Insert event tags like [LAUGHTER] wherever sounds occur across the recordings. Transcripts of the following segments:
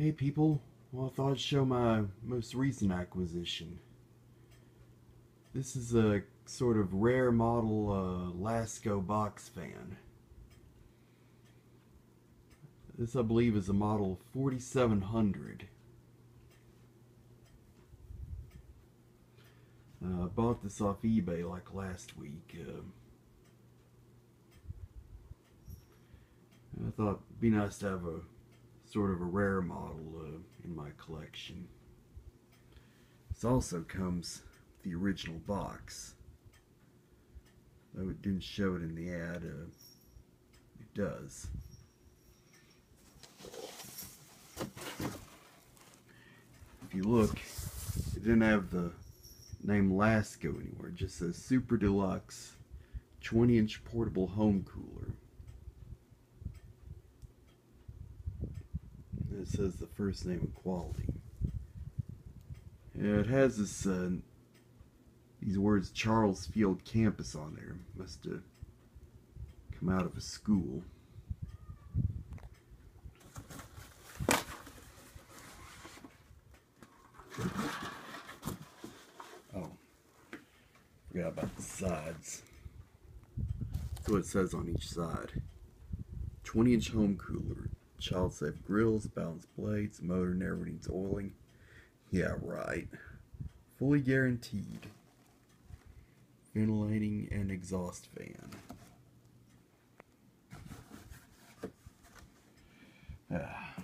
Hey people, well I thought I'd show my most recent acquisition. This is a sort of rare model uh, Lasko box fan. This I believe is a model 4700. Uh, I bought this off eBay like last week. Uh, I thought it'd be nice to have a sort of a rare model uh, in my collection. This also comes with the original box. Though it didn't show it in the ad, uh, it does. If you look, it didn't have the name Lasko anywhere. It just says Super Deluxe 20 inch portable home cooler. It says the first name quality. Yeah, it has this uh, these words Charles Field Campus on there. Must have come out of a school. Oh, forgot about the sides. That's what it says on each side. 20 inch home cooler, child safe grills, balanced blades, motor never needs oiling. Yeah, right. Fully guaranteed. Ventilating and exhaust fan. Ah.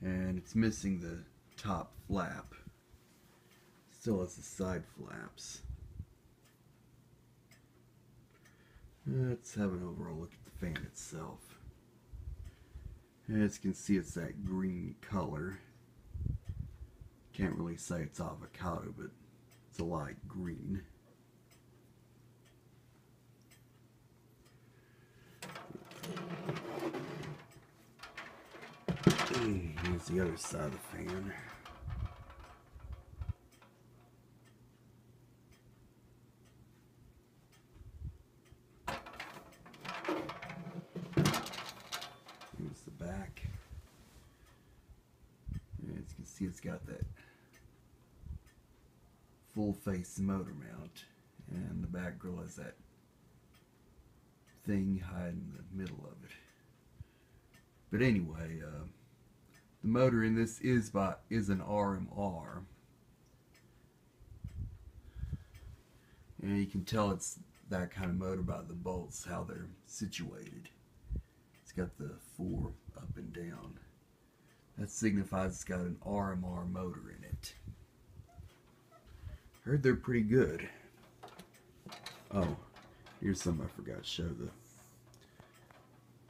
And it's missing the top flap. Still has the side flaps. Let's have an overall look at the fan itself. As you can see, it's that green color. Can't really say it's avocado, but it's a light green. [CLEARS THROAT] Here's the other side of the fan. Here's the back. And as you can see, it's got that full face motor mount, and the back grill has that thing hiding in the middle of it. But anyway, uh, the motor in this is by is an RMR, and you can tell it's that kind of motor by the bolts how they're situated. It's got the four up and down. That signifies it's got an RMR motor in it. Heard they're pretty good. Oh, here's something I forgot to show. The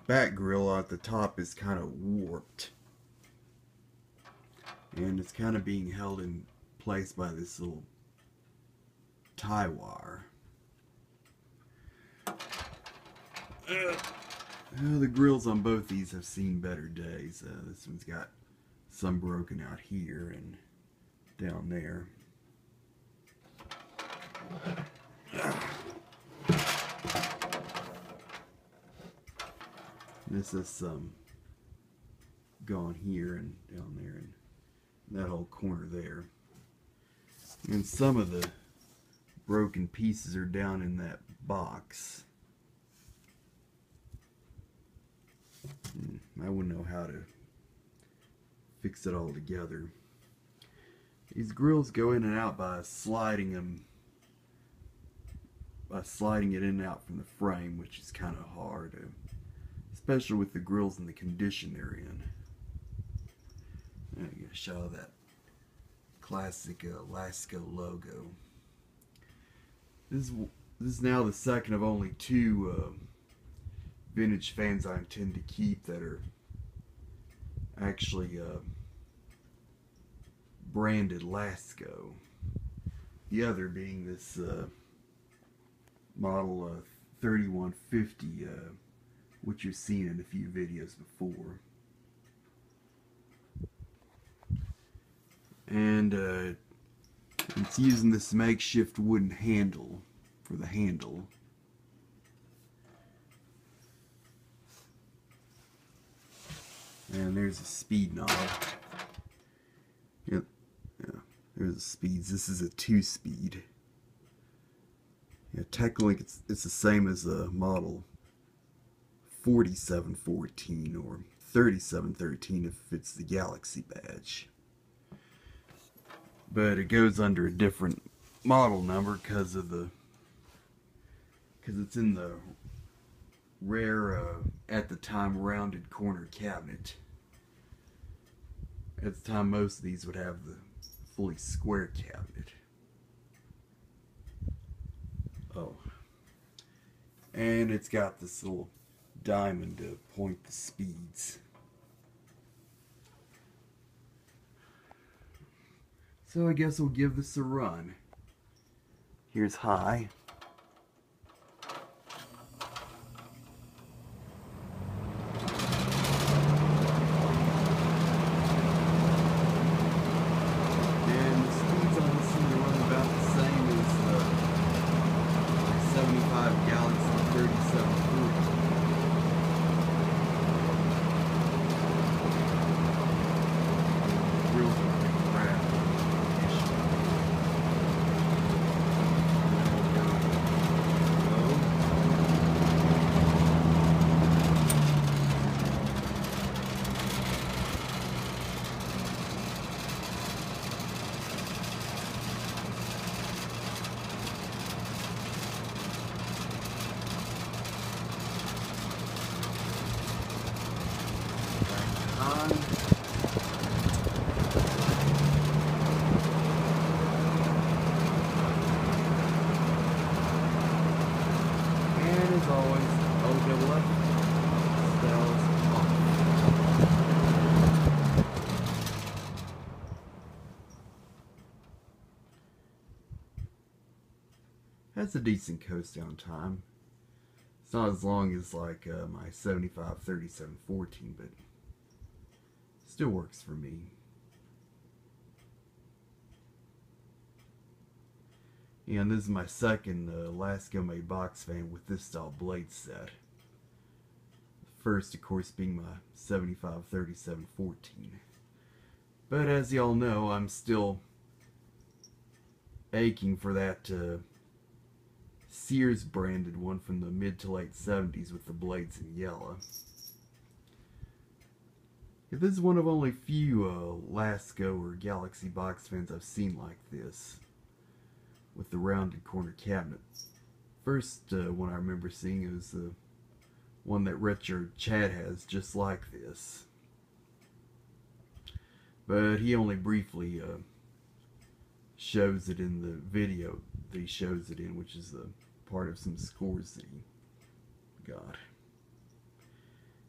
back grill at the top is kind of warped. And it's kind of being held in place by this little tie wire. The grills on both these have seen better days. Uh, this one's got some broken out here and down there. This is some gone here and down there and that whole corner there. And some of the broken pieces are down in that box. I wouldn't know how to fix it all together. These grills go in and out by sliding them by sliding it in and out from the frame, which is kind of hard, uh, especially with the grills in the condition they're in. I'm going to show that classic uh, Lasko logo. This is, this is now the second of only two uh, vintage fans I intend to keep that are actually uh, branded Lasko. The other being this uh, model uh, 3150, uh, which you've seen in a few videos before. And uh, it's using this makeshift wooden handle for the handle. And there's a speed knob. Yep. Yeah. There's the speeds. This is a two speed. Yeah, technically it's it's the same as the model 4714 or 3713 if it's the Galaxy badge. But it goes under a different model number because of the because it's in the rare uh, at the time rounded corner cabinet. At the time most of these would have the fully square cabinet. Oh. And it's got this little diamond to point the speeds. So I guess we'll give this a run. Here's high. And the speeds on this seem to run about the same as the 75 Galaxy 3740. Real crap. On. And as always, OWF spells off. That's a decent coast down time. It's not as long as like uh, my 75 37 14, but still works for me. And this is my second uh, Lasko made box fan with this style blade set. First, of course, being my 75 37 14. But as y'all know, I'm still aching for that uh, Sears branded one from the mid to late 70s with the blades in yellow. Yeah, this is one of only few uh, Lasko or Galaxy box fans I've seen like this, with the rounded corner cabinet. First uh, one I remember seeing was the one that Richard Chad has, just like this. But he only briefly uh, shows it in the video that he shows it in, which is the part of some scores that he got.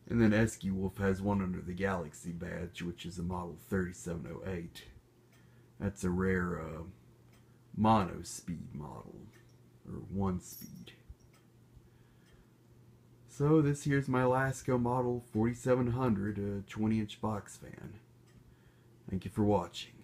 And then Esky Wolf has one under the Galaxy badge, which is a model 3708. That's a rare uh, mono speed model, or one speed. So this here's my Lasko model 4700, a 20 inch box fan. Thank you for watching.